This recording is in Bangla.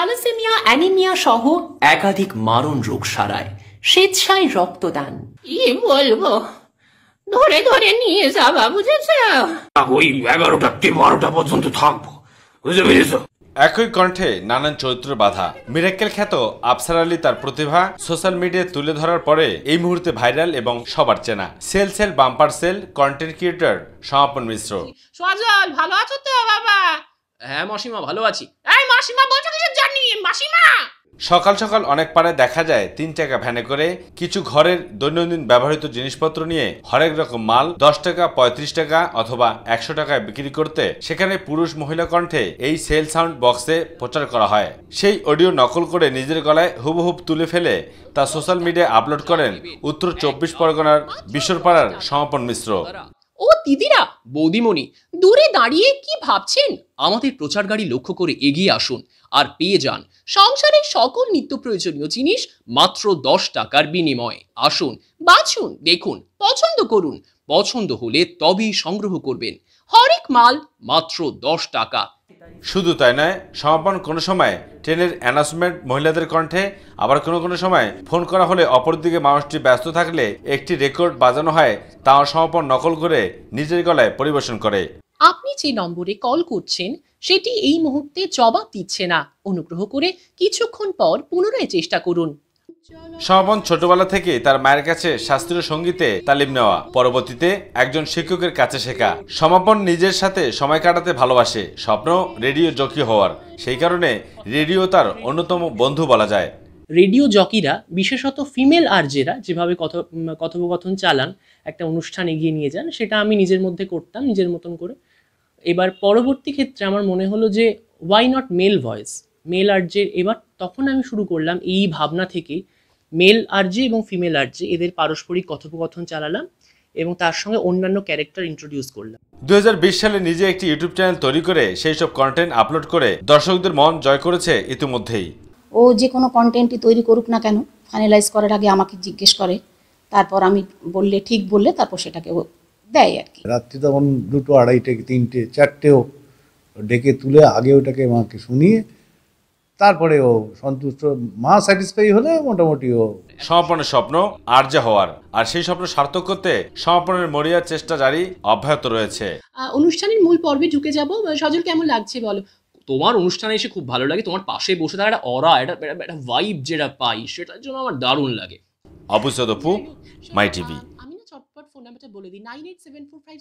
থ্যালাসেমিয়া অ্যানিমিয়া সহ একাধিক মারণ রোগ সারায়। স্বেচ্ছায় রক্তদান। কি বলব? ধরে ধরে নিয়ে যাবা বুঝেছ? ওই এগারোটা থেকে বারোটা পর্যন্ত থাকব বুঝতে পেরেছ? একই কণ্ঠে নানান চরিত্র বাধা। মিরাক্কেল খ্যাত আফসার আলী তার প্রতিভা সোশ্যাল মিডিয়ায় তুলে ধরার পরে এই মুহূর্তে ভাইরাল এবং সবার চেনা। Sale sale bumper sale content creator Samapan Mishra. Sajal ভালো আছো তো বাবা? হ্যাঁ মাসিমা ভালো আছি। এই মাসিমা বলছো জানি সকাল সকাল অনেক পাড়ায় দেখা যায় তিন টাকা ভ্যানে করে কিছু ঘরের দৈনন্দিন ব্যবহৃত জিনিসপত্র নিয়ে হরেক রকম মাল, দশ টাকা, পঁয়ত্রিশ টাকা অথবা একশো টাকায় বিক্রি করতে সেখানে পুরুষ মহিলা কণ্ঠে এই সেল সাউন্ড বক্সে প্রচার করা হয়। সেই অডিও নকল করে নিজের গলায় হুবহুব তুলে ফেলে তা সোশ্যাল মিডিয়ায় আপলোড করেন উত্তর চব্বিশ পরগনার বিশ্বরপাড়ার সমাপন মিশ্র। ও দিদিরা বৌদিমণি দূরে দাঁড়িয়ে কি ভাবছেন? আমাদের প্রচার গাড়ি লক্ষ্য করে এগিয়ে আসুন আর পেয়ে যান। সংসারের সকল নিত্য প্রয়োজনীয় জিনিস মাত্র দশ টাকার বিনিময়ে। আসুন বাছুন দেখুন পছন্দ করুন। পছন্দ হলে তবেই সংগ্রহ করবেন। হরেক মাল মাত্র দশ টাকা। শুধু তাই নয়, সমাপন কোনো সময় ট্রেনের অ্যানাউন্সমেন্ট মহিলাদের কণ্ঠে, আবার কোনো কোনো সময় ফোন করা হলে অপরদিকে মানুষটি ব্যস্ত থাকলে একটি রেকর্ড বাজানো হয় তাও সমাপন নকল করে নিজের গলায় পরিবেশন করে। আপনি যে নম্বরে কল করছেন, সেটি এই মুহূর্তে জবাব দিচ্ছে না। অনুগ্রহ করে কিছুক্ষণ পর পুনরায় চেষ্টা করুন। সমাপন ছোটবেলা থেকে তার মায়ের কাছে শাস্ত্রীয় সঙ্গীতে তালিম নেওয়া। পরবর্তীতে একজন শিক্ষকের কাছে শেখা। সমাপন নিজের সাথে সময় কাটাতে ভালোবাসে। স্বপ্ন রেডিও জকি হওয়ার। সেই কারণে রেডিও তার অন্যতম বন্ধু বলা যায়। রেডিও জকিরা, বিশেষত ফিমেল আরজেরা যেভাবে কথ কথোপকথন চালান, একটা অনুষ্ঠান এগিয়ে নিয়ে যান, সেটা আমি নিজের মধ্যে করতাম, নিজের মতন করে। এবার পরবর্তী ক্ষেত্রে আমার মনে হলো যে why not male voice male RJ এবার তখন আমি শুরু করলাম এই ভাবনা থেকে মেল আরজে এবং ফিমেল আরজে এদের পারস্পরিক কথোপকথন চালালাম এবং তার সঙ্গে অন্যান্য ক্যারেক্টার ইন্ট্রোডিউস করলাম। দু হাজার বিশ সালে নিজে একটি ইউটিউব চ্যানেল তৈরি করে সেই সব কন্টেন্ট আপলোড করে দর্শকদের মন জয় করেছে ইতিমধ্যেই। ও যে কোনো কন্টেন্টই তৈরি করুক না কেন ফাইনালাইজ করার আগে আমাকে জিজ্ঞেস করে তারপর আমি বললে ঠিক বললে তারপর সেটাকে ও দেয় আর কি। রাত্রি তখন দুটো আড়াইটে তিনটে চারটেও ডেকে তুলে আগে ওটাকে মাকে শুনিয়ে তারপরে ও সন্তুষ্ট মা স্যাটিসফাই হলে মোটামুটি ও সমাপনের স্বপ্ন আর আর্য হওয়ার। আর সেই স্বপ্ন সার্থক করতে সমাপনের মরিয়ার চেষ্টা জারি অব্যাহত রয়েছে। আহ, অনুষ্ঠানের মূল পর্বে ঢুকে যাব। সজল কেমন লাগছে বলো? তোমার অনুষ্ঠানে এসে খুব ভালো লাগে তোমার পাশে বসে থাকা একটা অরা একটা একটা- ভাইব যেটা পাই সেটার জন্য আমার দারুণ লাগে। অবুসদপু মাই টিভি আমি না চটপট ফোন নাম্বারটা বলে দিই nine eight seven four five